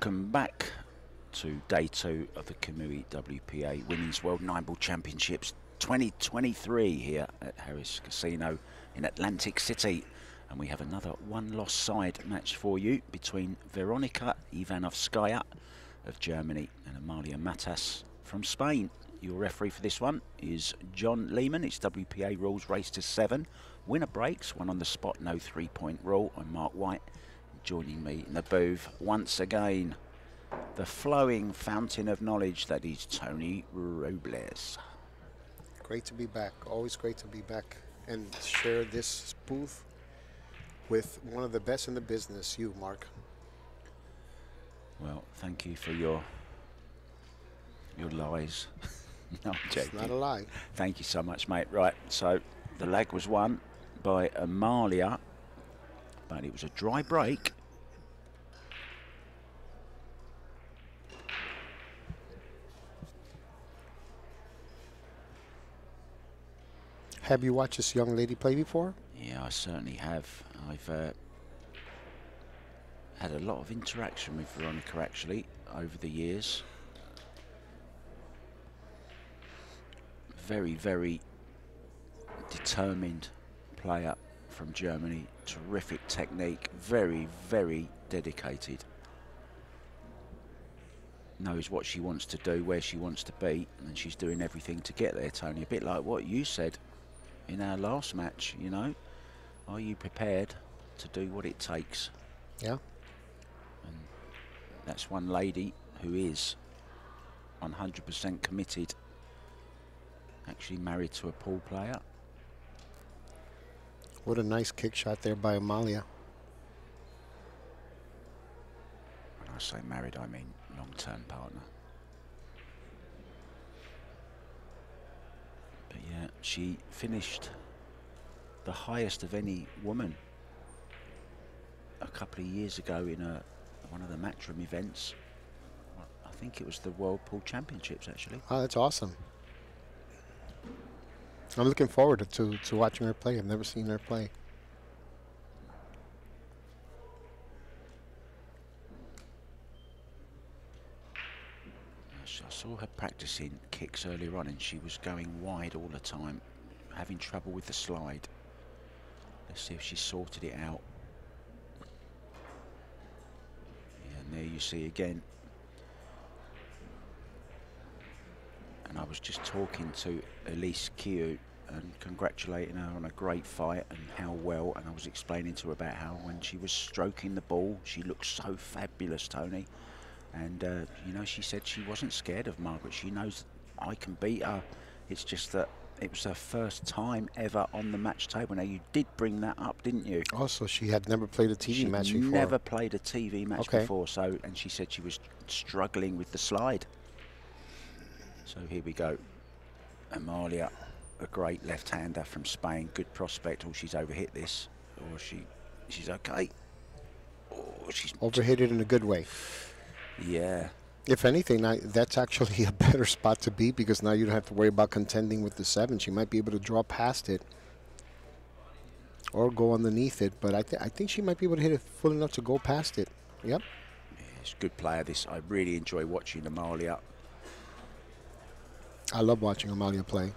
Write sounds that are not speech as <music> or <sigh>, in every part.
welcome back to day two of the Kamui WPA Women's World Nine Ball Championships 2023 here at Harrah's Casino in Atlantic City. And we have another one-loss side match for you between Veronika Ivanovskaia of Germany and Amalia Matas from Spain. Your referee for this one is John Lehman. It's WPA rules race to seven. Winner breaks, one on the spot, no three-point rule. I'm Mark White. Joining me in the booth once again, the flowing fountain of knowledge that is Tony Robles. Great to be back. Always great to be back and share this booth with one of the best in the business, you, Mark. Well, thank you for your your lies. <laughs> no. It's not a lie. Thank you so much, mate. Right, so the leg was won by Amalia, but it was a dry break. Have you watched this young lady play before? Yeah, I certainly have. I've uh, had a lot of interaction with Veronika actually over the years. Very, very determined player from Germany. Terrific technique. Very, very dedicated. Knows what she wants to do, where she wants to be, and she's doing everything to get there, Tony. A bit like what you said in our last match, you know. Are you prepared to do what it takes? Yeah. And that's one lady who is 100% committed. Actually married to a pool player. What a nice kick shot there by Amalia. When I say married, I mean long-term partner. But yeah, she finished the highest of any woman a couple of years ago in a one of the Matchroom events. I think it was the World Pool Championships actually. Oh, that's awesome. I'm looking forward to, to watching her play. I've never seen her play. I saw her practicing kicks earlier on and she was going wide all the time, having trouble with the slide. Let's see if she sorted it out. Yeah, and there you see again. And I was just talking to Elise Kiu and congratulating her on a great fight and how well. And I was explaining to her about how when she was stroking the ball, she looked so fabulous, Tony. And, uh, you know, she said she wasn't scared of Margaret. She knows I can beat her. It's just that it was her first time ever on the match table. Now, you did bring that up, didn't you? Also, she had never played a TV she match before. never played a TV match Okay. before. So, and she said she was struggling with the slide. So here we go. Amalia, a great left-hander from Spain. Good prospect. Or she's overhit this. Or she, she's okay. Or she's Overhit it in a good way. yeah. If anything, I, that's actually <laughs> a better spot to be because now you don't have to worry about contending with the seven. She might be able to draw past it or go underneath it, but I, th- I think she might be able to hit it full enough to go past it. Yep. She's a good player. This I really enjoy watching Amalia. I love watching Amalia play.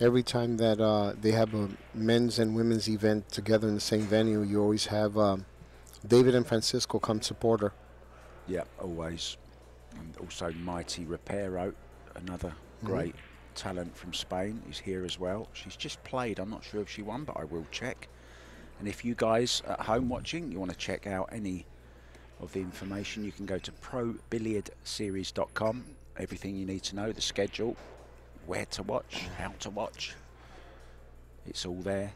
Every time that uh, they have a men's and women's event together in the same venue, you always have um, David and Francisco come support her. Yeah, always. And also Mighty Repero, another great talent from Spain, is here as well. She's just played. I'm not sure if she won, but I will check. And if you guys at home watching, you want to check out any of the information, you can go to probilliardseries.com. Everything you need to know, the schedule, where to watch, how to watch. It's all there.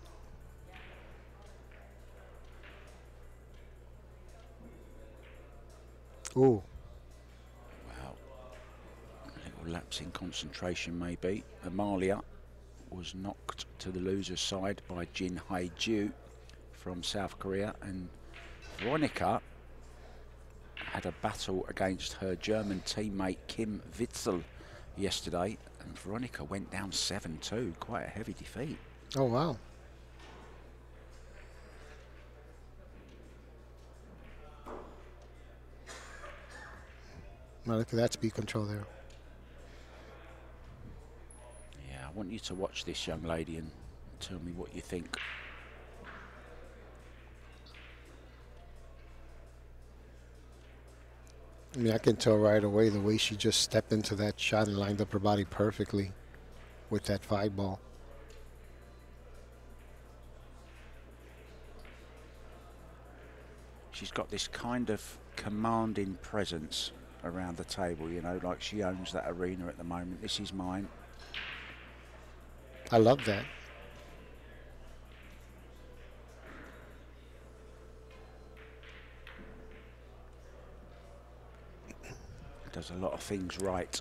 Ooh, Wow. A little lapse in concentration, maybe. Amalia was knocked to the loser's side by Jin Hae Ju from South Korea, and Veronika had a battle against her German teammate Kim Witzel yesterday, and Veronika went down 7-2. Quite a heavy defeat. Oh, wow. Well, look at that speed control there. Yeah, I want you to watch this young lady and tell me what you think. I mean, I can tell right away the way she just stepped into that shot and lined up her body perfectly with that five ball. She's got this kind of commanding presence around the table, you know, like she owns that arena at the moment. This is mine. I love that. Does a lot of things right.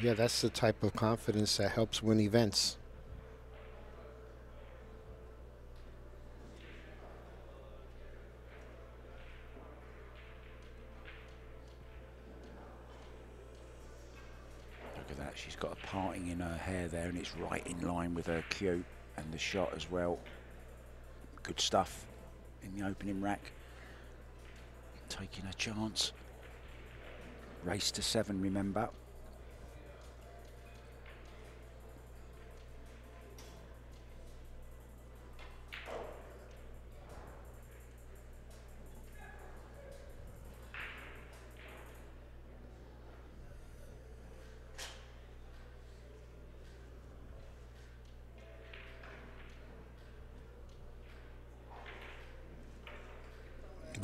Yeah, that's the type of confidence that helps win events. Look at that. She's got a parting in her hair there, and it's right in line with her cue and the shot as well. Good stuff in the opening rack. Taking a chance. Race to seven, remember.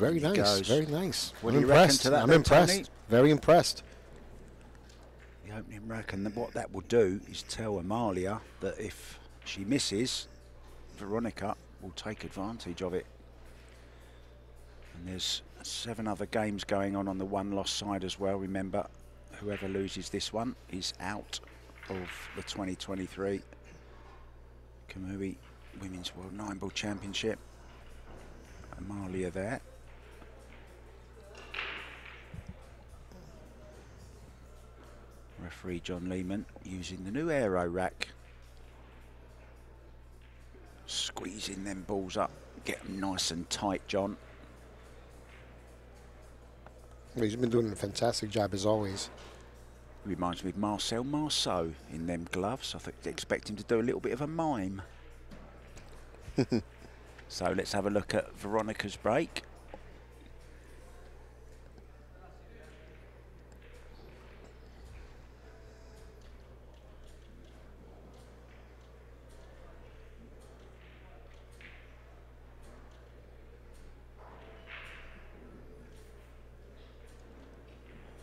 Very nice. goes. Very nice. What I'm do you reckon impressed. to that I'm impressed. Tony? Very impressed. The opening rack, and what that will do is tell Amalia that if she misses, Veronika will take advantage of it. And there's seven other games going on on the one loss side as well. Remember, whoever loses this one is out of the 2023 Kamui Women's World Nine Ball Championship. Amalia there. Referee John Lehman using the new aero rack. Squeezing them balls up, get them nice and tight, John. Well, He's been doing a fantastic job as always. Reminds me of Marcel Marceau in them gloves. I think expect him to do a little bit of a mime. <laughs> so let's have a look at Veronika's break.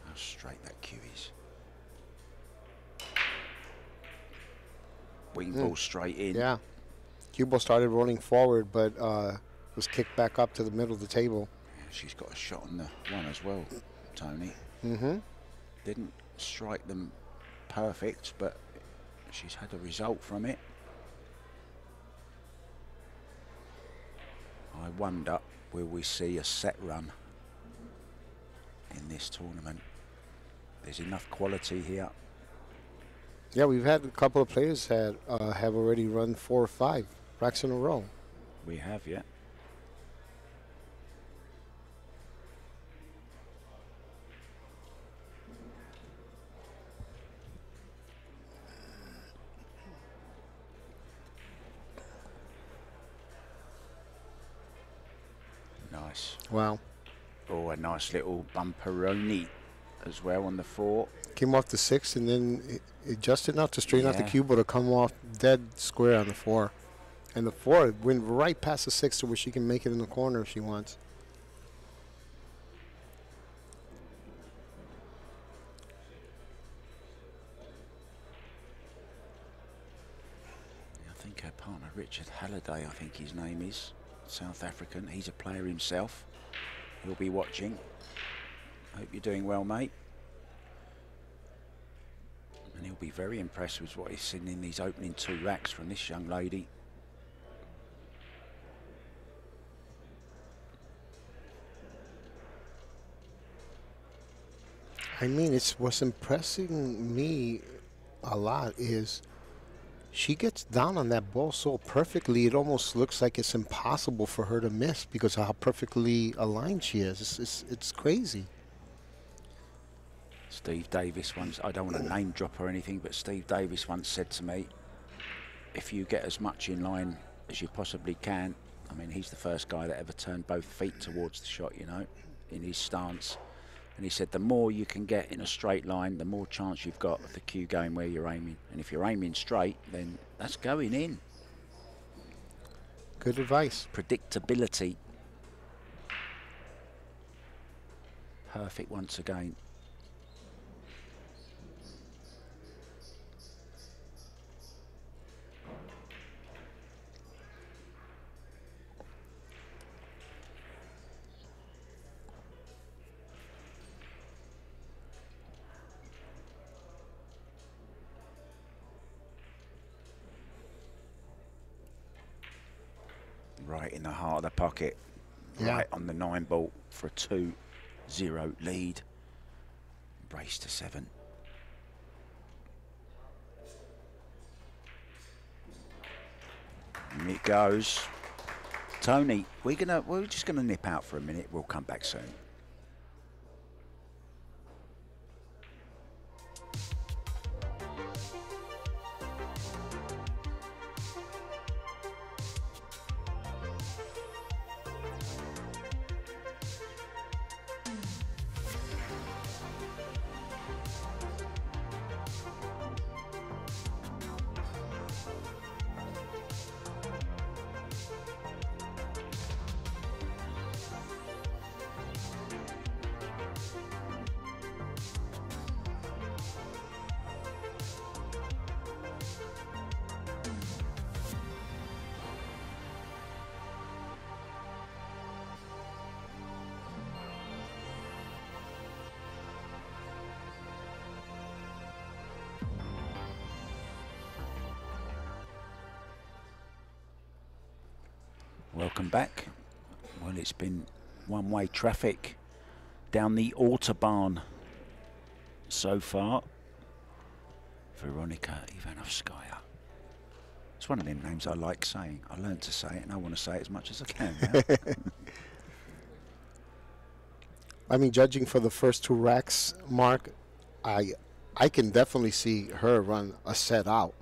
How straight that cue is. Ball in. Yeah. cue ball started rolling forward, but uh, was kicked back up to the middle of the table. Yeah, She's got a shot on the one as well, Tony. Mm-hmm. Didn't strike them perfect, but she's had a result from it. I wonder, will we see a set run in this tournament? There's enough quality here. Yeah, we've had a couple of players that uh, have already run four or five racks in a row. We have, yeah. Nice. Wow. Oh, a nice little bumperoni as well on the four. Came off the six and then adjusted not to straighten out the Yeah. cue, but to come off dead square on the four. And the four went right past the six to where she can make it in the corner if she wants. I think her partner, Richard Halliday, I think his name is, South African. He's a player himself. He'll be watching. Hope you're doing well, mate. And he'll be very impressed with what he's seen in these opening two racks from this young lady. I mean, it's what's impressing me a lot is she gets down on that ball so perfectly. It almost looks like it's impossible for her to miss because of how perfectly aligned she is. It's it's, it's crazy. Steve Davis once, I don't want to name drop or anything, but Steve Davis once said to me, if you get as much in line as you possibly can, I mean, he's the first guy that ever turned both feet towards the shot, you know, in his stance. And he said the more you can get in a straight line, the more chance you've got of the cue going where you're aiming. And if you're aiming straight, then that's going in. Good advice. Predictability. Perfect once again. right in the heart of the pocket, Yeah. right on the nine ball for a 2 0 lead. Brace to seven. And it goes. Tony, we're gonna we're just gonna nip out for a minute. We'll come back soon. Welcome back. Well, it's been one-way traffic down the Autobahn so far. Veronika Ivanovskaia. It's one of them names I like saying. I learned to say it and I want to say it as much as I can. <laughs> I mean, judging for the first two racks, Mark, I I can definitely see her run a set out.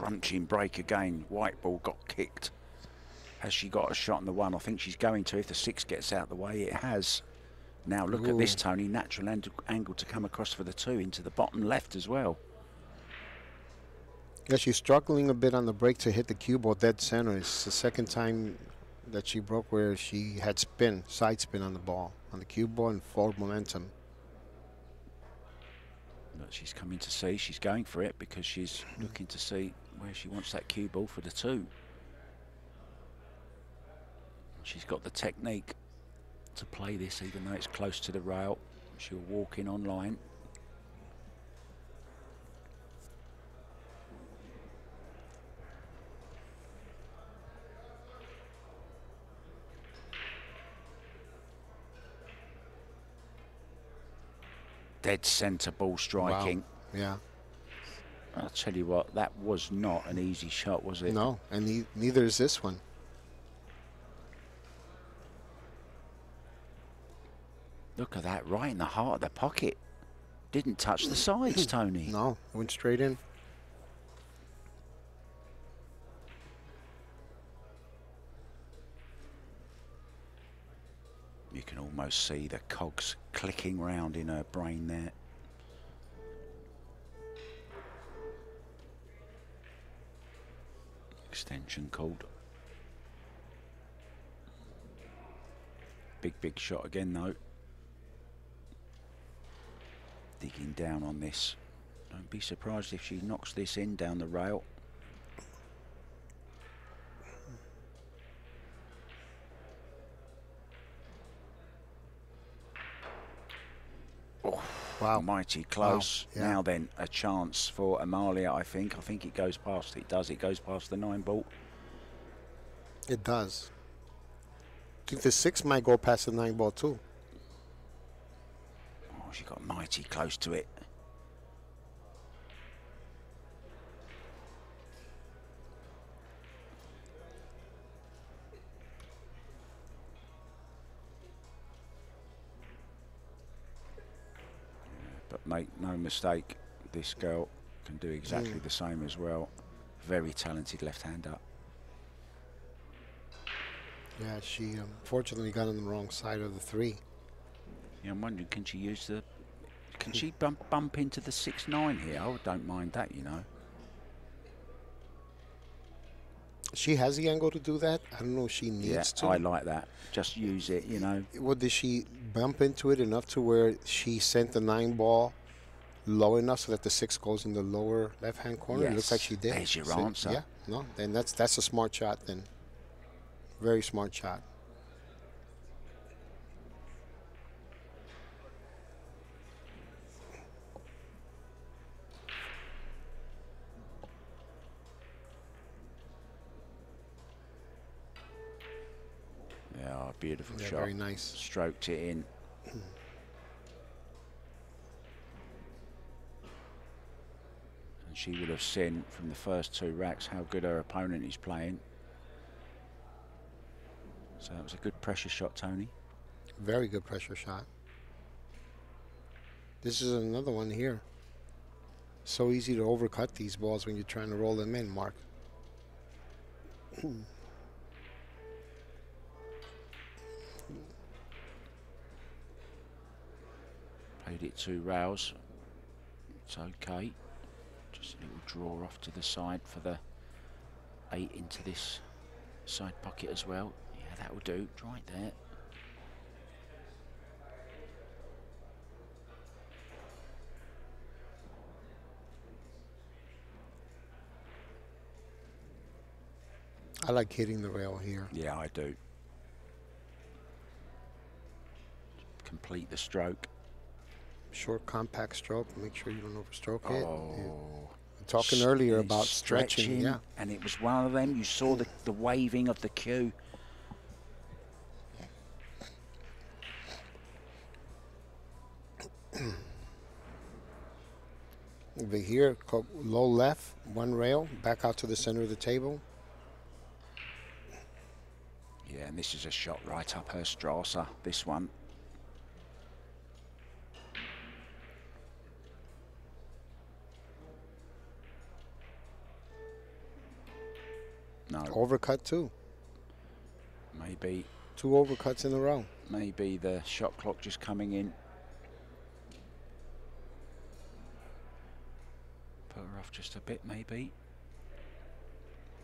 Crunching break again. White ball got kicked. Has she got a shot on the one? I think she's going to if the six gets out the way. It has. Now look at this, Tony. Natural ang- angle to come across for the two into the bottom left as well. Yeah, she's struggling a bit on the break to hit the cue ball dead center. It's the second time that she broke where she had spin, side spin on the ball, on the cue ball and forward momentum. But she's coming to see. She's going for it because she's looking to see where she wants that cue ball for the two. She's got the technique to play this even though it's close to the rail. She'll walk in online. Dead centre ball striking. Yeah. I'll tell you what, that was not an easy shot, was it? No, and ne- neither is this one. Look at that, right in the heart of the pocket. Didn't touch the sides, <clears throat> Tony. No, went straight in. You can almost see the cogs clicking round in her brain there. Extension called. Big, big shot again, though. Digging down on this. Don't be surprised if she knocks this in down the rail. Wow. Mighty close. yeah. Now then, a chance for Amalia, I think. I think it goes past. It does. It goes past the nine ball. It does. I think the six might go past the nine ball too. Oh, she got mighty close to it. Make no mistake, this girl can do exactly Mm. the same as well. Very talented left-hander. Yeah, she unfortunately got on the wrong side of the three. Yeah, I'm wondering, can she use the? Can she <laughs> bump bump into the six nine here? I don't mind that, you know. She has the angle to do that. I don't know if she needs Yeah, to. I like that. Just use it, you know. What, did she bump into it enough to where she sent the nine ball low enough so that the six goes in the lower left hand corner? It looks like she did. there's your So, answer. Yeah, no, then that's that's a smart shot. Then, very smart shot. Yeah, beautiful Yeah, shot. very nice. Stroked it in. <clears throat> and she would have seen from the first two racks how good her opponent is playing. So that was a good pressure shot, Tony. Very good pressure shot. This is another one here. So easy to overcut these balls when you're trying to roll them in, Mark. Played it to Rouse. It's okay. Just a little draw off to the side for the eight into this side pocket as well. Yeah, that will do. Right there. I like hitting the rail here. Yeah, I do. Complete the stroke. Short, compact stroke. Make sure you don't overstroke it. Yeah. Oh. Talking earlier about stretching. Yeah. And it was one of them. You saw the, the waving of the cue. <clears throat> Over here, low left, one rail, back out to the center of the table. Yeah, and this is a shot right up her Strasser, this one. No, Overcut too. maybe Two overcuts in a row. maybe the shot clock just coming in. Put her off just a bit, maybe.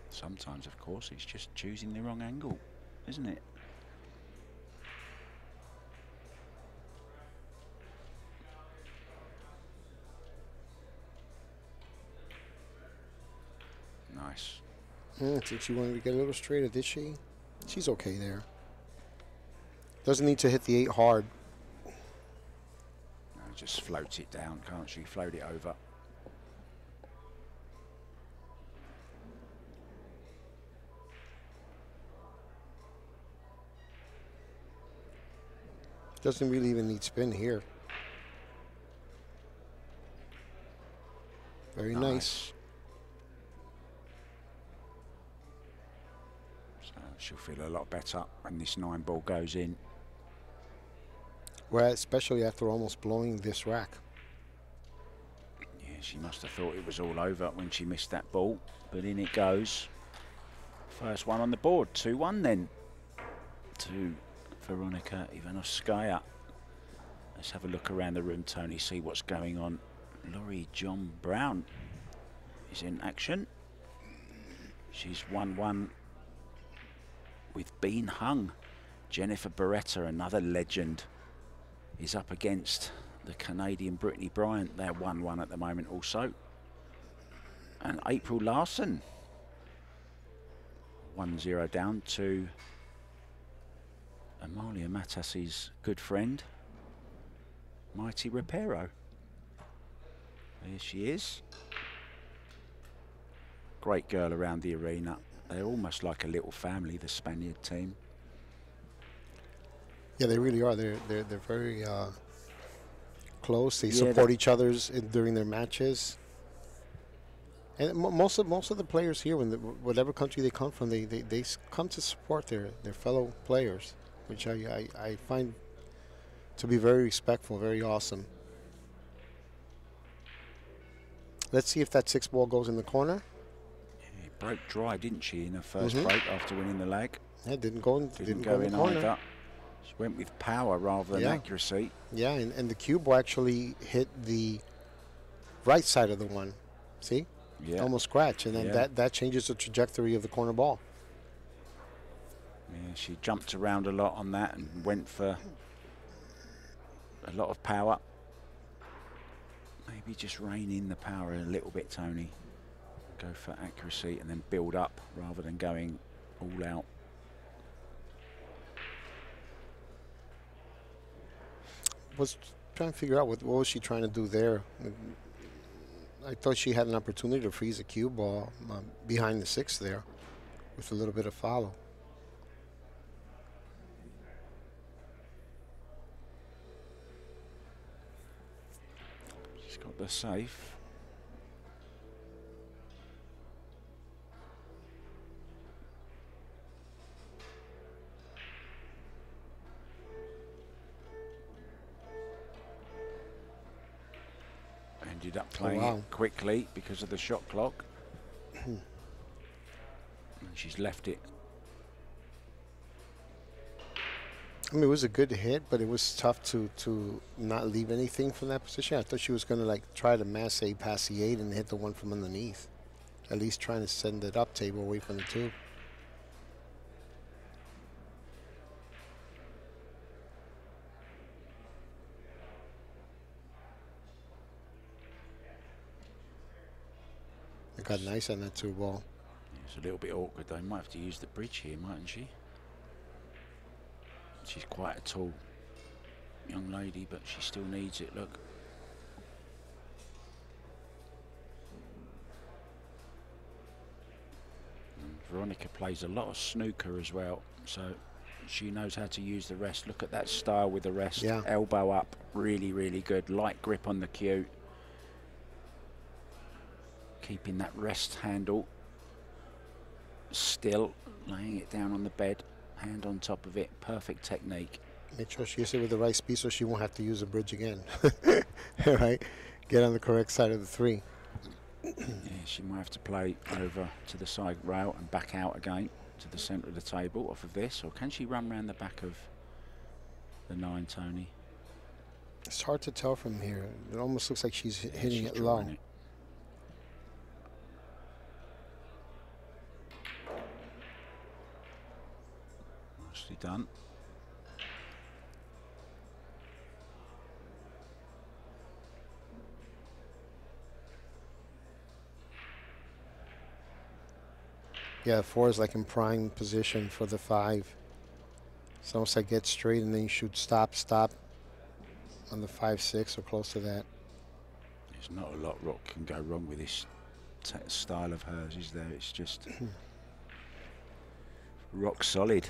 Sometimes, of course, it's just choosing the wrong angle, isn't it? Nice. Hmm, think she wanted to get a little straighter, did she? She's okay there. Doesn't need to hit the eight hard. No, just float it down, can't she? Float it over. Doesn't really even need spin here. Very nice. So she'll feel a lot better when this nine ball goes in. Well, especially after almost blowing this rack. Yeah, she must have thought it was all over when she missed that ball, but in it goes. First one on the board, 2-1 then to Veronika Ivanovskaia. Let's have a look around the room, Tony, see what's going on. Laurie John Brown is in action. She's 1-1 with Bean Hung. Jennifer Barretta, another legend, is up against the Canadian Brittany Bryant. They're 1-1 at the moment also. And April Larson. 1-0 down to Amalia Matas's good friend, Mighty Repero. There she is. Great girl around the arena. They're almost like a little family, the Spaniard team. Yeah, they really are. They're they're they're very uh, close. They Yeah, support each other's in, during their matches. And mo- most of most of the players here, when the, whatever country they come from, they, they, they come to support their, their fellow players, which I, I, I find to be very respectful, very awesome. Let's see if that six ball goes in the corner. Yeah, broke dry, didn't she, in her 1st Mhm. break after winning the leg? It didn't go in. Didn't, Didn't, go, go, in corner. either. She went with power rather than Yeah. accuracy. Yeah, and, and the cue ball actually hit the right side of the one. See, Yeah. almost scratch, and then Yeah. that that changes the trajectory of the corner ball. Yeah, she jumped around a lot on that and went for a lot of power. Maybe just rein in the power a little bit, Tony. Go for accuracy and then build up rather than going all out. Was trying to figure out what what was she trying to do there. I thought she had an opportunity to freeze a cue ball um, behind the six there, with a little bit of follow. She's got the safe. Playing oh, wow. it quickly because of the shot clock. <clears throat> and she's left it. I mean, it was a good hit, but it was tough to to not leave anything from that position. I thought she was going to like try to mass a past the eight and hit the one from underneath, at least trying to send it up table away from the two. Got nice on that two ball. It's a little bit awkward though. Might have to use the bridge here, mightn't she? She's quite a tall young lady, but she still needs it. Look. And Veronika plays a lot of snooker as well, so she knows how to use the rest. Look at that style with the rest. Yeah. Elbow up, really, really good. Light grip on the cue. Keeping that rest handle still, laying it down on the bed, hand on top of it. Perfect technique. Make sure she uses it with the right speed so she won't have to use the bridge again. <laughs> right? Get on the correct side of the three. <clears throat> Yeah, she might have to play over to the side rail and back out again to the centre of the table off of this, or can she run round the back of the nine, Tony? It's hard to tell from here. It almost looks like she's Yeah, hitting she's it low. drawing it. Nicely done. Yeah, four is like in prime position for the five. It's almost like get straight and then you shoot stop, stop on the five, six or close to that. There's not a lot Rock can go wrong with this style of hers, is there? It's just <clears throat> rock solid.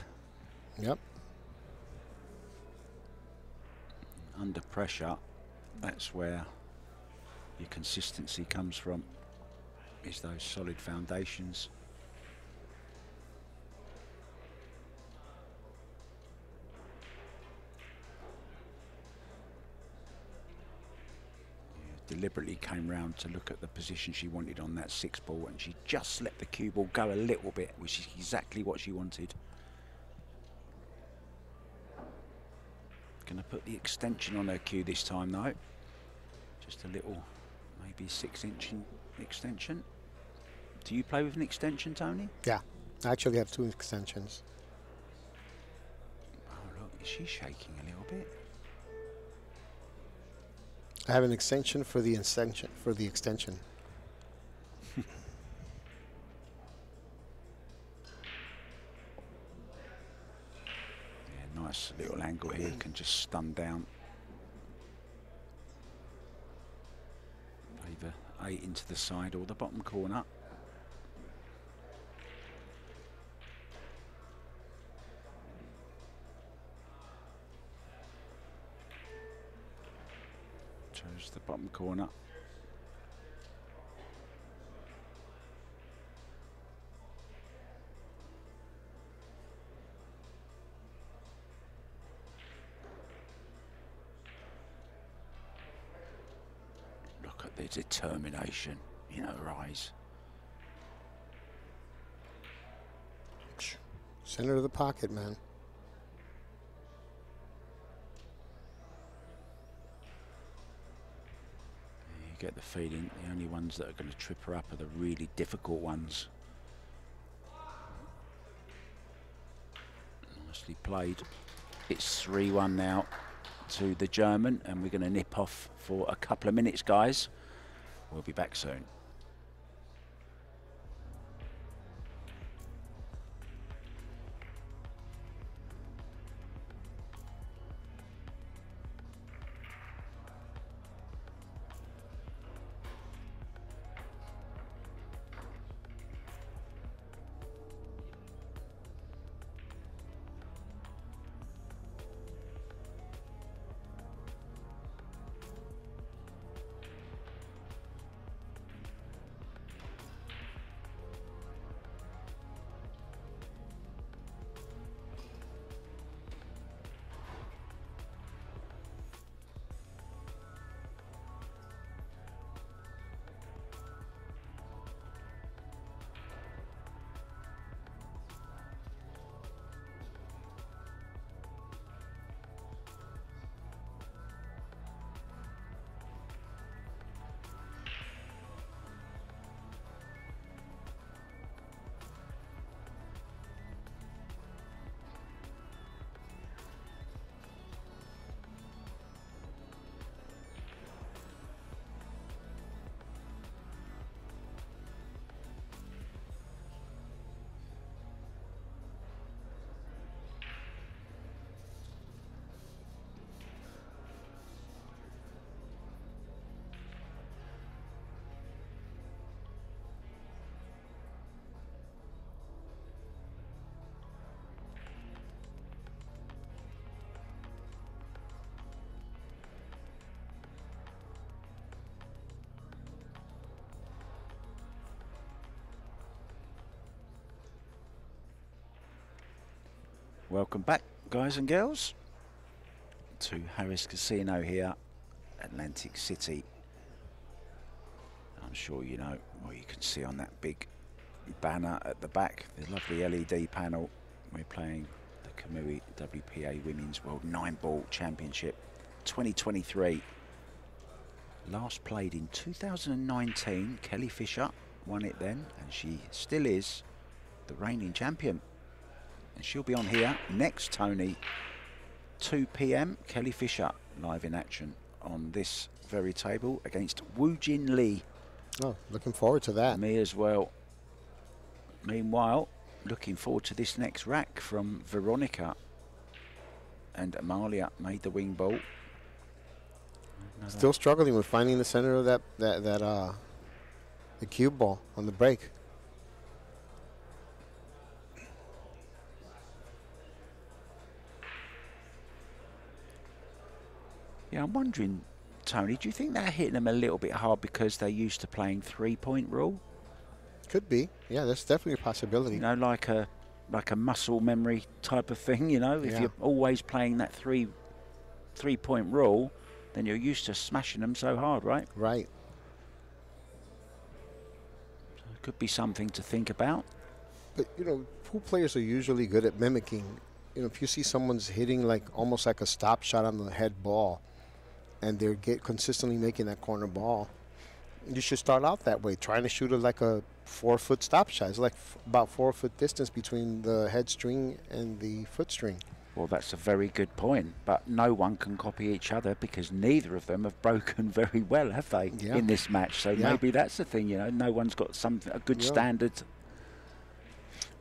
Yep. Under pressure, that's where your consistency comes from, is those solid foundations. Deliberately came round to look at the position she wanted on that six ball and she just let the cue ball go a little bit, which is exactly what she wanted. Going to put the extension on her cue this time though. Just a little, maybe six inch in extension. Do you play with an extension, Tony? Yeah. I actually have two extensions. Oh look, is she shaking a little bit? I have an extension for the extension for the extension. Yeah, nice little angle here, can just stun down. Either eight into the side or the bottom corner. Chose the bottom corner. Determination in her eyes. Center of the pocket, man. You get the feeling the only ones that are going to trip her up are the really difficult ones. Nicely played. It's 3-1 now to the German and we're going to nip off for a couple of minutes, guys. We'll be back soon. Welcome back, guys and girls, to Harrah's Casino here, Atlantic City. I'm sure you know, well, you can see on that big banner at the back, the lovely LED panel. We're playing the Kamui WPA Women's World Nine Ball Championship 2023. Last played in 2019. Kelly Fisher won it then, and she still is the reigning champion and she'll be on here next, Tony. 2 p.m. Kelly Fisher live in action on this very table against Wu Jin Lee. Oh, looking forward to that. Me as well. Meanwhile, looking forward to this next rack from Veronika. And Amalia made the wing ball. Another Still struggling with finding the center of that that that uh the cue ball on the break. Yeah, I'm wondering, Tony, do you think they're hitting them a little bit hard because they're used to playing three-point rule? Could be. Yeah, that's definitely a possibility. You know, like a like a muscle memory type of thing. You know, if yeah. you're always playing that three three-point rule, then you're used to smashing them so hard, right? Right. So it could be something to think about. But you know, pool players are usually good at mimicking. You know, if you see someone's hitting like almost like a stop shot on the head ball, and they're get consistently making that corner ball. You should start out that way, trying to shoot it like a four foot stop shot. It's like about four foot distance between the head string and the foot string. Well, that's a very good point, but no one can copy each other because neither of them have <laughs> broken very well, have they, yeah. in this match? So yeah. maybe that's the thing, you know, no one's got something a good yeah. standard.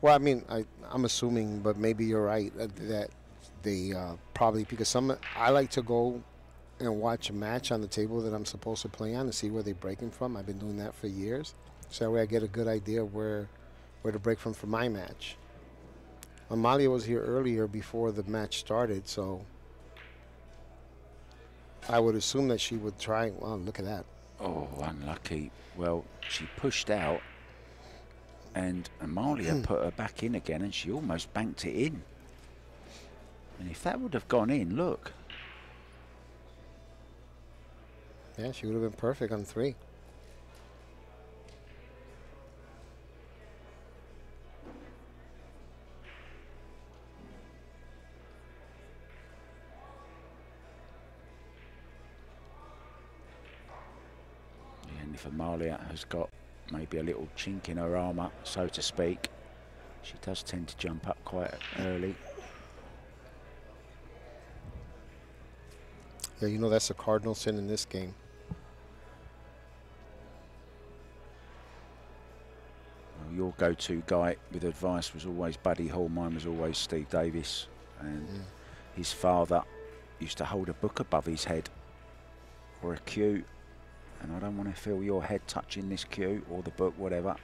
Well, I mean, I, I'm assuming, but maybe you're right uh, that they uh, probably because some I like to go and watch a match on the table that I'm supposed to play on to see where they're breaking from. I've been doing that for years. So that way I get a good idea where where to break from for my match. Amalia was here earlier before the match started, so I would assume that she would try. Well, look at that. Oh, unlucky. Well, she pushed out, and Amalia hmm. put her back in again, and she almost banked it in. And if that would have gone in, look, Yeah, she would have been perfect on three. And if Amalia has got maybe a little chink in her armour, so to speak, she does tend to jump up quite early. Yeah, you know that's a cardinal sin in this game. Your go-to guy with advice was always Buddy Hall. Mine was always Steve Davis, and Mm. his father used to hold a book above his head or a cue, and I don't want to feel your head touching this cue or the book, whatever.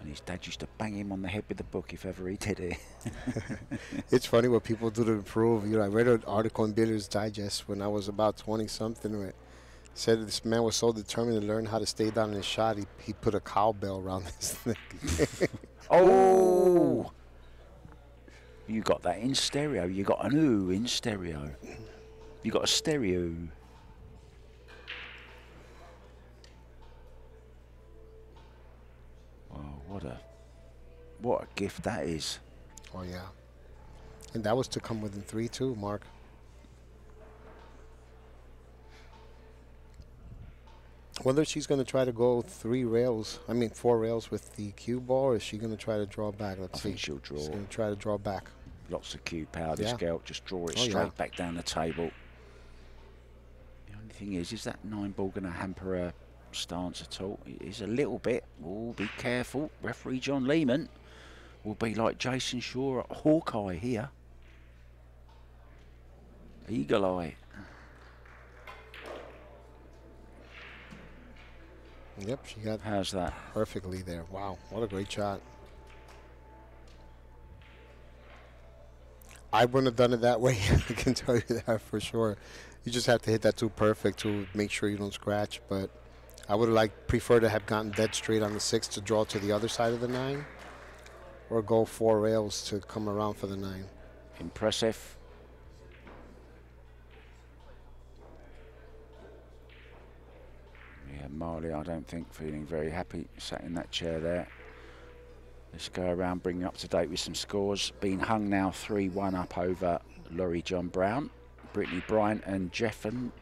And his dad used to bang him on the head with the book if ever he did it. <laughs> It's funny what people do to improve. You know, I read an article in Billiards Digest when I was about 20 something said this man was so determined to learn how to stay down in his shot, he, he put a cowbell around <laughs> his neck. Oh! <laughs> You got that in stereo. You got an ooh in stereo. You got a stereo. Oh, what a what a gift that is. oh, yeah. And that was to come within three, too, Mark. Whether she's going to try to go three rails, I mean four rails with the cue ball, or is she going to try to draw back? Let's I see. think she'll draw. She's going to try to draw back. Lots of cue power. This Yeah. girl just draw it Oh, straight yeah. back down the table. The only thing is, is that nine ball going to hamper her stance at all? It is a little bit. Oh, be careful. Referee John Lehman will be like Jayson Shaw at Hawkeye here. Eagle eye. Yep, she got How's that? perfectly there. Wow, what a great shot. I wouldn't have done it that way. <laughs> I can tell you that for sure. You just have to hit that too perfect to make sure you don't scratch. But I would have like prefer to have gotten dead straight on the six to draw to the other side of the nine, or go four rails to come around for the nine. Impressive. Yeah, Marley, I don't think feeling very happy sat in that chair there. Let's go around, bring you up to date with some scores. Been hung now 3 1 up over Laurie John Brown, Brittany Bryant, and Jeff and,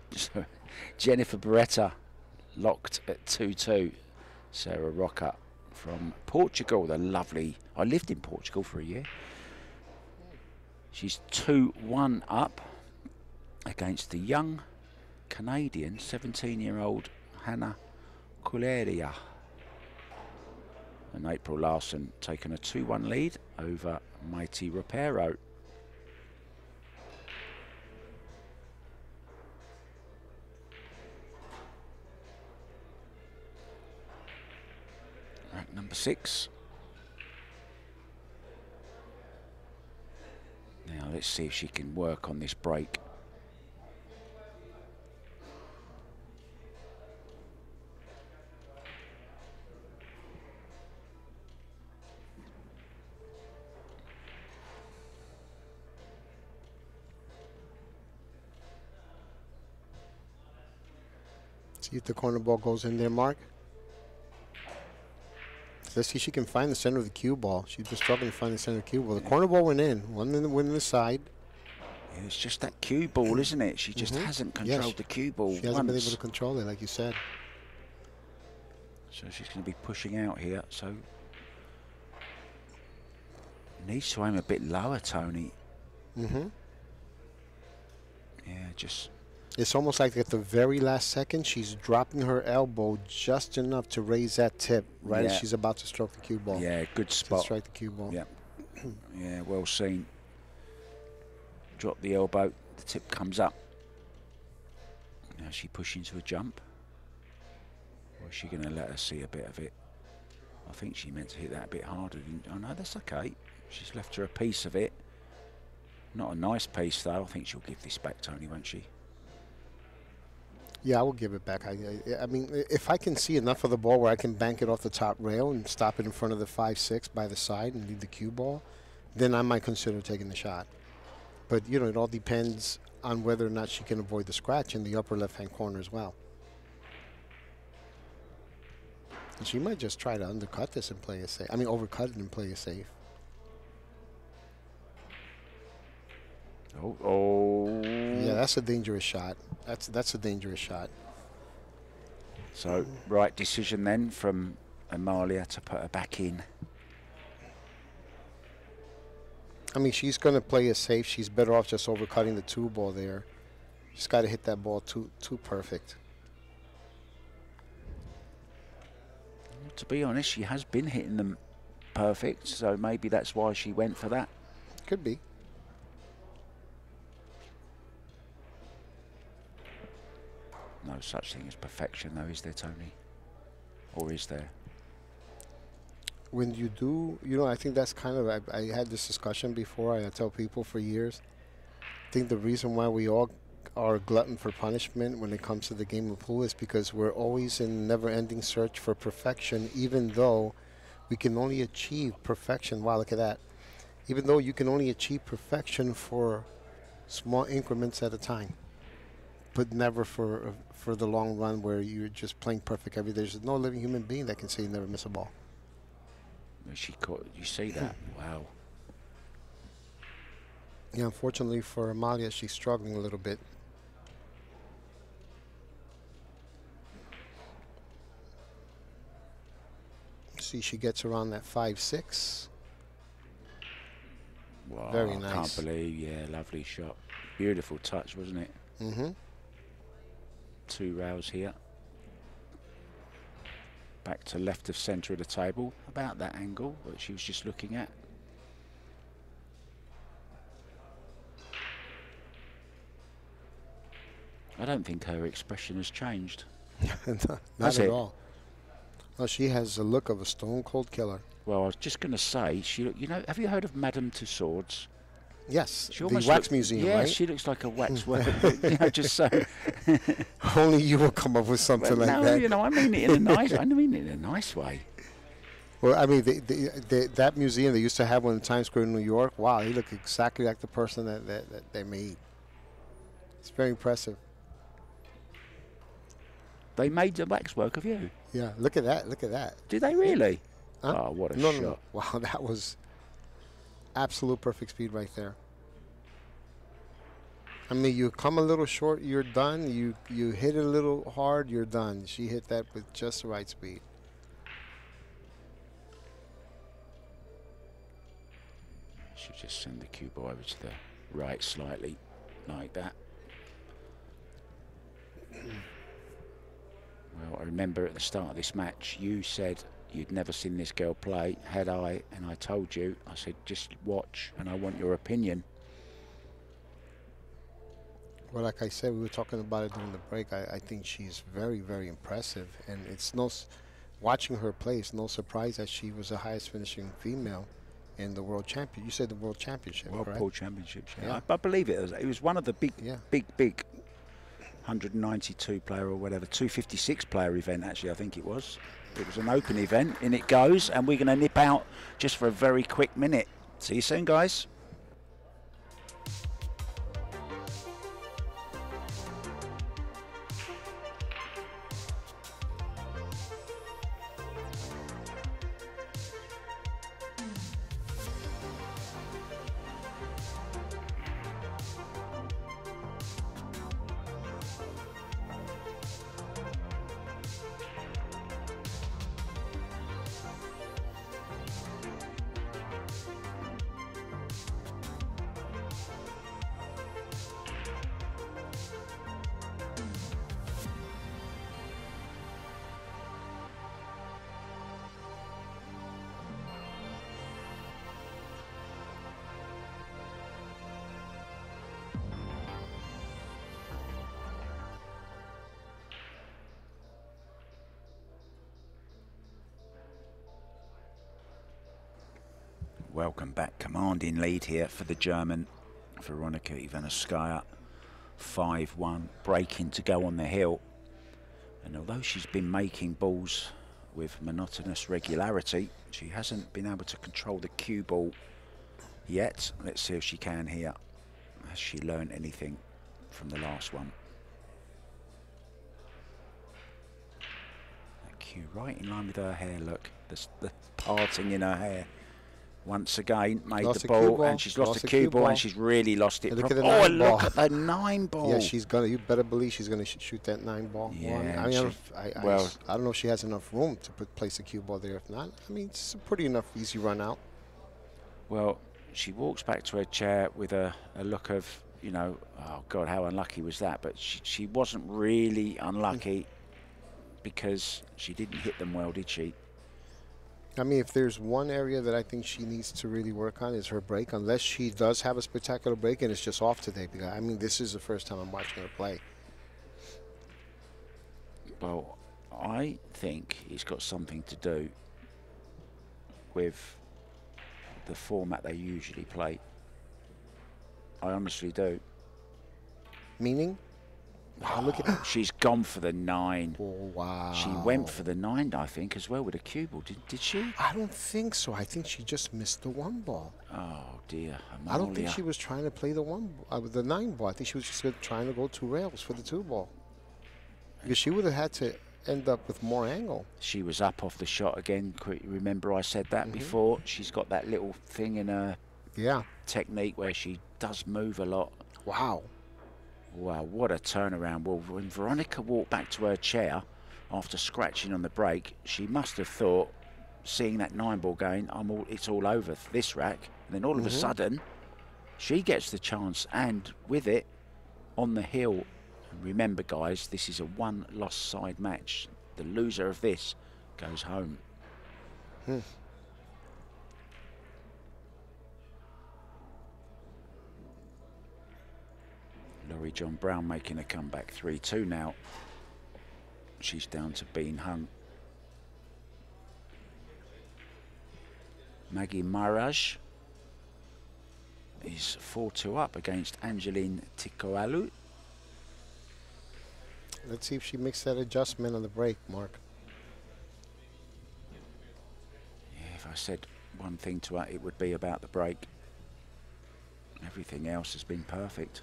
<laughs> Jennifer Barretta locked at 2 2. Sarah Rocha from Portugal, the lovely. I lived in Portugal for a year. She's 2 1 up against the young Canadian 17 year old Hannah Culeria. And April Larson taking a 2 1 lead over Mighty Reparo. Rack number six. Now let's see if she can work on this break. See if the corner ball goes in there, Mark. Let's see if she can find the center of the cue ball. She's been struggling to find the center of the cue ball. The corner ball went in. One in the, one in the side. Yeah, It's just that cue ball, isn't it? She just Mhm. hasn't Yes. controlled the cue ball She hasn't been able to control it, like you said. So she's going to be pushing out here. So needs to aim a bit lower, Tony. hmm Yeah, just It's almost like at the very last second, she's dropping her elbow just enough to raise that tip right as she's about to stroke the cue ball. yeah, good To spot. strike the cue ball. Yeah, <clears throat> yeah, well seen. Drop the elbow. The tip comes up. Now she pushing to a jump. Or is she going to let her see a bit of it? I think she meant to hit that a bit harder. Didn't, oh no, that's okay. She's left her a piece of it. Not a nice piece though. I think she'll give this back, Tony, won't she? Yeah, I will give it back. I, I, I mean, if I can see enough of the ball where I can bank it off the top rail and stop it in front of the five six by the side and leave the cue ball, then I might consider taking the shot. But you know, it all depends on whether or not she can avoid the scratch in the upper left hand corner as well. And she might just try to undercut this and play it safe. I mean, overcut it and play it safe. Oh, oh. Yeah, that's a dangerous shot. That's that's a dangerous shot. So, right decision then from Amalia to put her back in. I mean, she's going to play it safe. She's better off just overcutting the two ball there. She's got to hit that ball too too perfect. To be honest, she has been hitting them perfect, so maybe that's why she went for that. Could be. No such thing as perfection, though, is there, Tony? Or is there? When you do, you know, I think that's kind of, I, I had this discussion before. I tell people for years. I think the reason why we all are glutton for punishment when it comes to the game of pool is because we're always in never-ending search for perfection, even though we can only achieve perfection. Wow, look at that. Even though you can only achieve perfection for small increments at a time, but never for for the long run where you're just playing perfect every day. There's no living human being that can say you never miss a ball. She caught. You see that? <laughs> wow. Yeah, unfortunately for Amalia, she's struggling a little bit. See, she gets around that five six. Wow, Very I nice. can't believe. Yeah, lovely shot. Beautiful touch, wasn't it? Mm-hmm. Two rows here. Back to left of centre of the table. About that angle that she was just looking at. I don't think her expression has changed. <laughs> Not at it? all. No, she has the look of a stone cold killer. Well, I was just going to say, she, you know, have you heard of Madame Tussauds? Yes, She the wax museum, Yeah, right? she looks like a wax hmm. work. <laughs> you know, just so. <laughs> Only you will come up with something Well, like no, that. you know, I mean it in a <laughs> nice. I mean it in a nice way. Well, I mean, the, the, the, that museum they used to have one in Times Square in New York. Wow, he looked exactly like the person that, that, that they made. It's very impressive. They made the waxwork of you. Yeah, look at that. Look at that. Did they really? Huh? Oh, what a no, shot! no, no. Wow, that was absolute perfect speed right there. I mean, you come a little short, you're done. You you hit it a little hard, you're done. She hit that with just the right speed. Should just send the cue ball over to the right slightly, like that. <clears throat> Well, I remember at the start of this match, you said you'd never seen this girl play. Had I, and I told you, I said just watch, and I want your opinion. Well, like I said, we were talking about it during the break. I, I think she's very, very impressive, and it's no, watching her play, it's no surprise that she was the highest finishing female in the world champion. You said the world championship, World correct? Pool Championships. Yeah, Yeah. I, I believe it was. It was one of the big, Yeah. big, big 192 player or whatever, 256 player event. Actually, I think it was. It was an open event, and it goes. And we're going to nip out just for a very quick minute. See you soon, guys. Commanding lead here for the German Veronika Ivanovskaia. 5 1, breaking to go on the hill. And although she's been making balls with monotonous regularity, she hasn't been able to control the cue ball yet. Let's see if she can here. Has she learned anything from the last one? That cue right in line with her hair, look. The, the parting in her hair. Once again made Lost the ball, ball, and she's lost, lost the cue ball, ball. and she's really lost it. And look at the oh, nine look ball. at the nine ball. Yeah, she's gonna. You better believe she's gonna sh- shoot that nine ball. Yeah, Well, I, mean, and I, don't, know if- I, I well- I don't know if she has enough room to put, place a cue ball there. If not, I mean, it's a pretty enough easy run out. Well, she walks back to her chair with a, a look of, you know, oh God, how unlucky was that? But she, she wasn't really unlucky mm. because she didn't hit them well, did she? I mean, if there's one area that I think she needs to really work on is her break, unless she does have a spectacular break and it's just off today. Because I mean, this is the first time I'm watching her play. Well, I think it's got something to do with the format they usually play. I honestly do. Meaning, wow, look at. <gasps> She's gone for the nine. Oh, wow. She went for the nine, I think, as well with a cue ball. Did, did she? I don't think so. I think she just missed the one ball. Oh dear. I don't think she was trying to play the one, uh, the nine ball. I think she was just trying to go two rails for the two ball. Because she would have had to end up with more angle. She was up off the shot again. Remember, I said that Mm-hmm. before. She's got that little thing in her Yeah. technique where she does move a lot. Wow. Wow, what a turnaround. Well, when Veronika walked back to her chair after scratching on the break, she must have thought, seeing that nine ball going, I'm all, it's all over this rack. And then all of a mm-hmm. sudden, she gets the chance, and with it, on the hill. Remember, guys, this is a one loss side match. The loser of this goes home. Hmm. Laurie John Brown making a comeback 3 2 now. She's down to Bean Hunt. Maggie Maraj is 4 2 up against Angeline Ticoalu. Let's see if she makes that adjustment on the break, Mark. Yeah, if I said one thing to her, it would be about the break. Everything else has been perfect.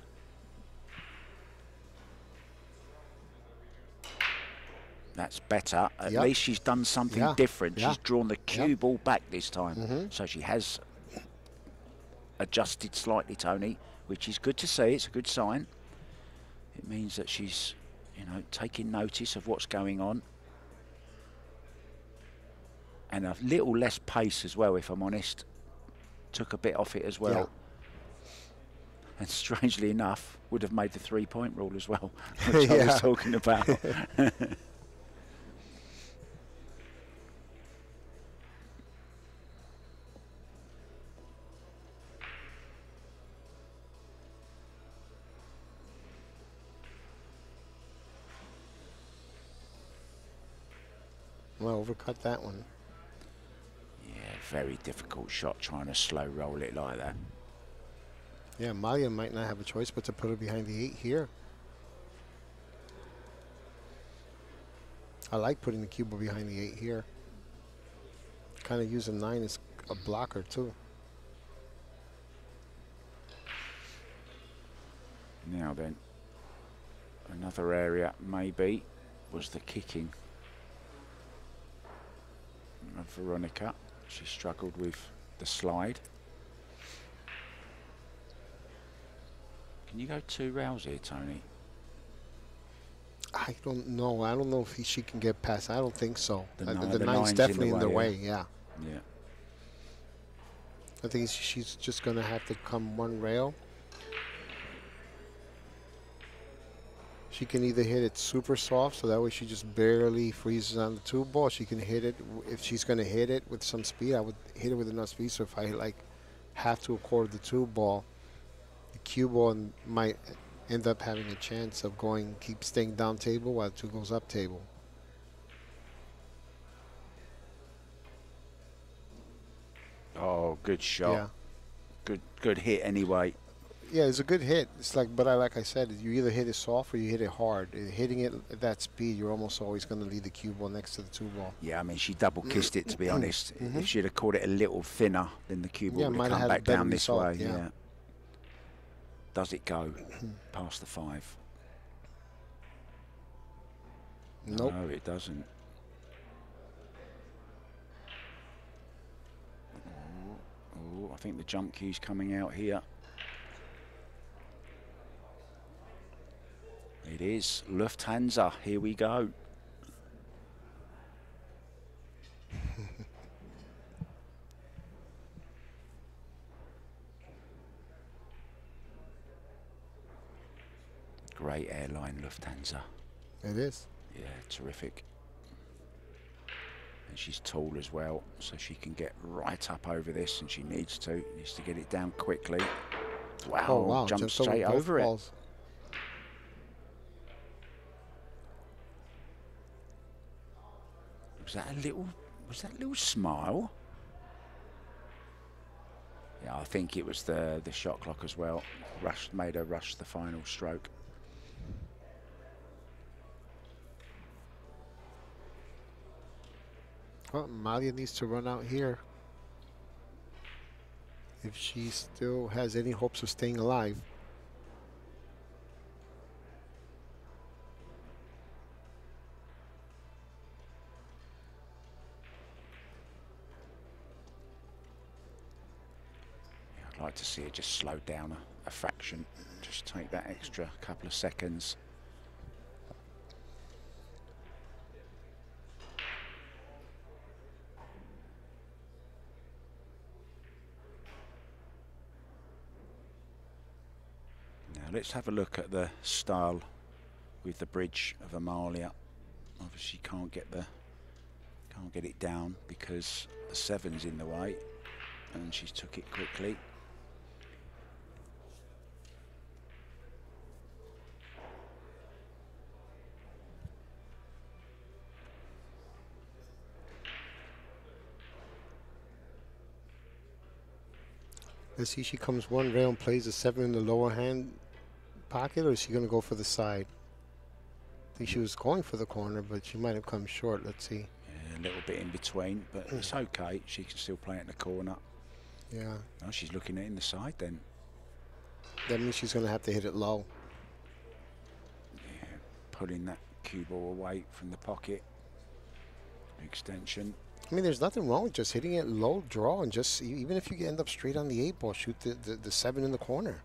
That's better. At Yep. least she's done something Yeah, different. yeah, She's drawn the cue yep. ball back this time. Mhm. So she has adjusted slightly, Tony, which is good to see. It's a good sign. It means that she's, you know, taking notice of what's going on. And a little less pace as well, if I'm honest. Took a bit off it as well. Yeah. And <laughs> strangely enough, would have made the three-point rule as well, <laughs> which I was talking about. <laughs> Well, overcut that one. yeah, very difficult shot trying to slow roll it like that. Yeah, Malia might not have a choice but to put it behind the eight here. I like putting the cube behind the eight here. Kind of use a nine as a blocker too. Now then, another area maybe was the kicking Veronika. She struggled with the slide. Can you go two rails here, Tony? I don't know. I don't know if he, she can get past. I don't think so. The nine- the the nine's nine's in definitely the in the way, way. Yeah. Yeah. I think she's just gonna have to come one rail. She can either hit it super soft, so that way she just barely freezes on the two ball. She can hit it if she's gonna hit it with some speed. I would hit it with enough speed. So if I like have to accord the two ball, the cue ball might end up having a chance of going keep staying down table while two goes up table. Oh, good shot. Yeah. Good, good hit anyway. Yeah, it's a good hit. It's like, but I like I said, you either hit it soft or you hit it hard. Uh, Hitting it at that speed, you're almost always going to leave the cue ball next to the two ball. Yeah, I mean, she double kissed it, to be honest. <clears throat> Mhm. If she'd have caught it a little thinner, then the cue ball Yeah, would have come back down this result, way. yeah. Yeah. Does it go <clears throat> past the five? Nope. No, it doesn't. Oh, I think the jump cue's coming out here. It is Lufthansa. Here we go. <laughs> Great airline, Lufthansa. It is. Yeah, terrific. And she's tall as well, so she can get right up over this, and she needs to. Needs to get it down quickly. Wow, oh wow! jump straight over it. Was that a little? Was that a little smile? Yeah, I think it was the the shot clock as well. Rushed, made her rush the final stroke. Well, Malia needs to run out here. If she still has any hopes of staying alive. To see it just slow down a, a fraction. Just take that extra couple of seconds. Now let's have a look at the style with the bridge of Amalia. Obviously can't get the can't get it down because the seven's in the way and she's took it quickly. Let's see, she comes one rail and plays a seven in the lower hand pocket, or is she going to go for the side? I think she was going for the corner, but she might have come short. Let's see. Yeah, a little bit in between, but mm. it's okay. She can still play it in the corner. Yeah, Oh, she's looking at it in the side then. that means she's going to have to hit it low. Yeah, pulling that cue ball away from the pocket. Extension. I mean, there's nothing wrong with just hitting it low draw and just, even if you end up straight on the eight ball, shoot the, the, the seven in the corner.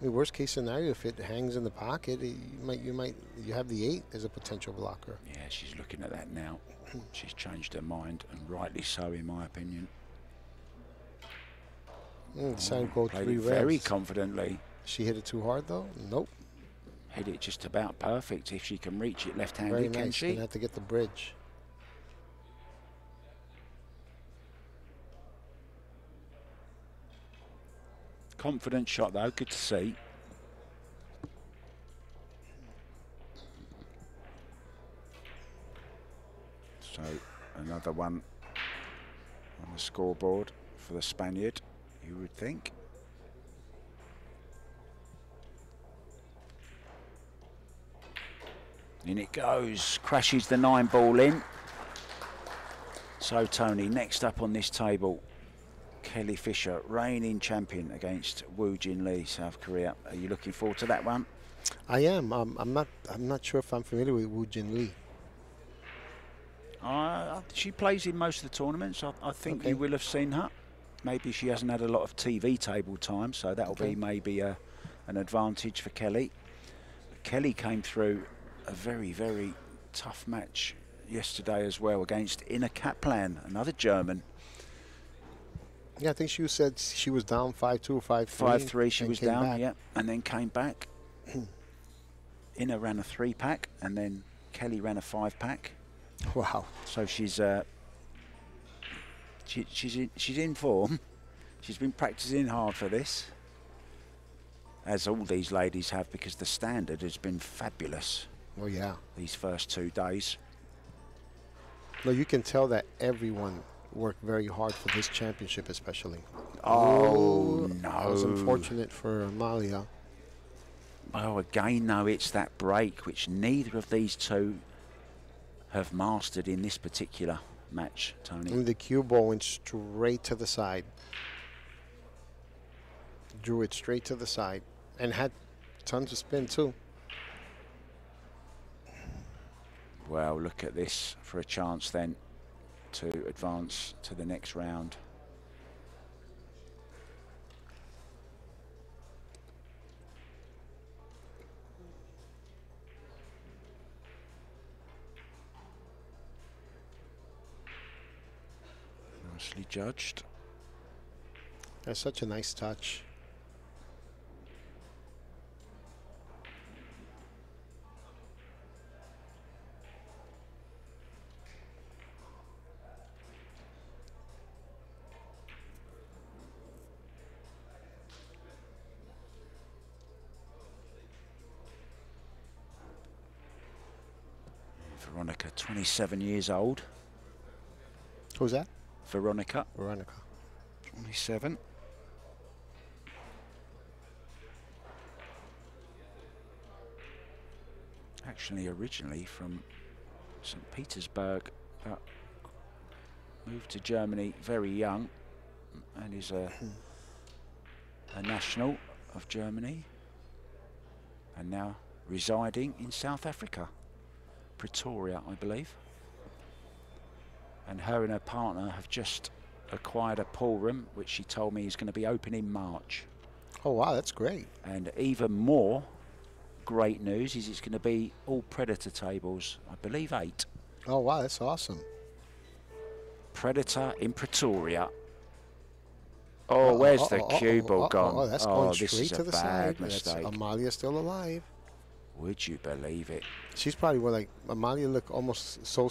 I mean, worst case scenario, if it hangs in the pocket, you might, you might, you have the eight as a potential blocker. Yeah, she's looking at that now. she's changed her mind, and rightly so, in my opinion. Mm, decided to go three very confidently. She hit it too hard though. Nope. Hit it just about perfect. If she can reach it left-handed, can she? Gonna have to get the bridge. Confident shot though, good to see. So another one on the scoreboard for the Spaniard, you would think. In it goes, crashes the nine ball in. So Tony, next up on this table, Kelly Fisher, reigning champion against Woo Jin Lee, South Korea. Are you looking forward to that one? I am. Um, I'm not. I'm not sure if I'm familiar with Woo Jin Lee. Uh, she plays in most of the tournaments. I, I think Okay. you will have seen her. Maybe she hasn't had a lot of TV table time, so that'll Okay. be maybe a, an advantage for Kelly. Kelly came through a very, very tough match yesterday as well against Ina Kaplan, another German. Yeah, I think she said she was down five two five three. Five three, she was down, back. yeah, and then came back. <clears throat> Ina ran a three pack, and then Kelly ran a five pack. Wow. So she's uh, she, she's in, she's in form. She's been practicing hard for this, as all these ladies have, because the standard has been fabulous Well, yeah. these first two days. No, you can tell that everyone worked very hard for this championship, especially. Oh, That was unfortunate for Amalia. Oh, again, though, it's that break which neither of these two have mastered in this particular match, Tony. And the cue ball went straight to the side. Drew it straight to the side. And had tons of spin, too. Well, look at this for a chance then. to advance to the next round. Nicely judged. That's such a nice touch. 27 years old. Who's that? Veronika, Veronika. 27. Actually, originally from St. Petersburg, but moved to Germany very young and is a, hmm. a national of Germany and now residing in South Africa, Pretoria, I believe. And her and her partner have just acquired a pool room, which she told me is going to be open in March. Oh wow, that's great. And even more great news is it's going to be all predator tables, I believe eight. Oh wow, that's awesome. Predator in Pretoria. Oh, where's the Uh-oh, cue ball gone? uh-oh, that's oh, going straight to a the side. That's mistake. Amalia's still alive. Would you believe it? She's probably well, like Amalia looked almost so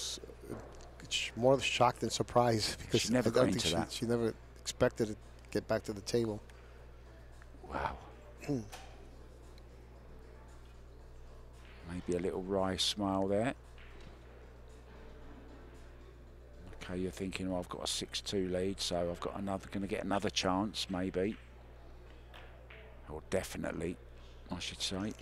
more shocked than surprised <laughs> because She never I got into she, that. she never expected to get back to the table. Wow. Hmm. Maybe a little wry smile there. Okay, you're thinking, well, I've got a 6-2 lead, so I've got another, going to get another chance, maybe. Or definitely, I should say.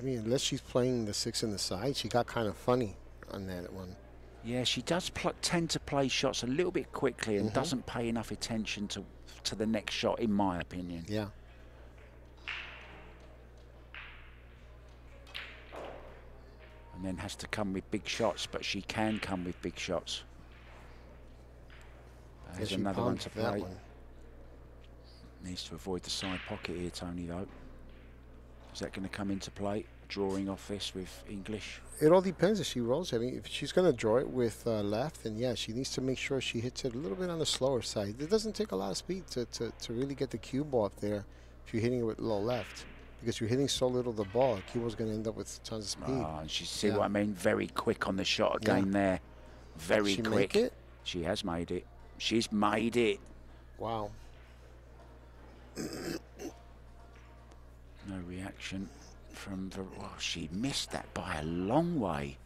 I mean, unless she's playing the six in the side, she got kind of funny on that one. Yeah, she does tend to play shots a little bit quickly and Mhm. doesn't pay enough attention to to the next shot, in my opinion. Yeah. And then has to come with big shots, but she can come with big shots. There's another one to play. one. Needs to avoid the side pocket here, Tony, though. Is that going to come into play? Drawing off this with English? It all depends if she rolls. I mean, if she's going to draw it with uh, left, then yeah, she needs to make sure she hits it a little bit on the slower side. It doesn't take a lot of speed to, to, to really get the cue ball up there if you're hitting it with low left. Because you're hitting so little the ball, the cue ball's going to end up with tons of speed. Ah, and she see Yeah. what I mean? Very quick on the shot Yeah. again there. Very she quick. make it? She has made it. She's made it. Wow. No reaction from the. Well, she missed that by a long way.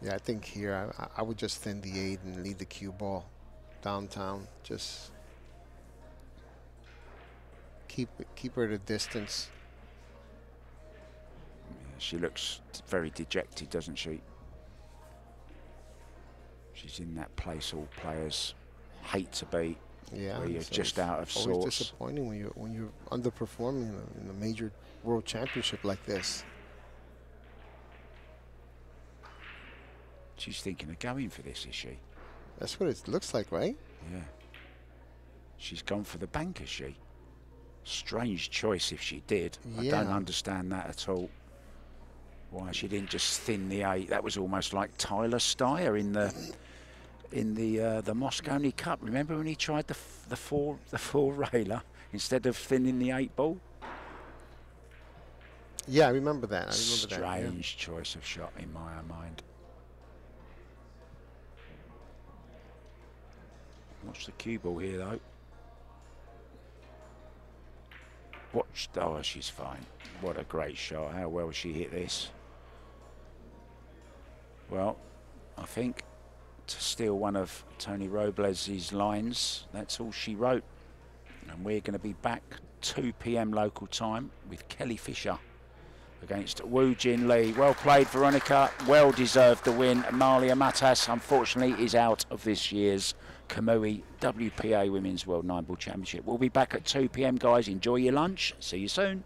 Yeah, I think here I, I- would just thin the aid and leave the cue ball downtown. Just keep keep her at a distance. She looks very dejected, doesn't she? She's in that place all players hate to be. Yeah, Where you're it's just out of always sorts. disappointing when you're when you're underperforming in a, in a major world championship like this. She's thinking of going for this, is she? That's what it looks like, right? Yeah. She's gone for the bank, is she? Strange choice if she did. I don't understand that at all. Why she didn't just thin the eight. That was almost like Tyler Styer in the in the uh, the Mosconi Cup. Remember when he tried the f- the four the four railer instead of thinning the eight ball? Yeah, I remember that. I remember that. yeah. Strange choice of shot in my mind. Watch the cue ball here though. Watch, oh she's fine. What a great shot. How well she hit this. Well, I think steal one of Tony Robles' lines, that's all she wrote. And we're going to be back 2 p.m. local time with Kelly Fisher against Woo Jin Lee. Well played, Veronika. Well deserved the win. Amalia Matas, unfortunately, is out of this year's Kamui WPA Women's World Nine Ball Championship. We'll be back at 2 p.m., guys. Enjoy your lunch. See you soon.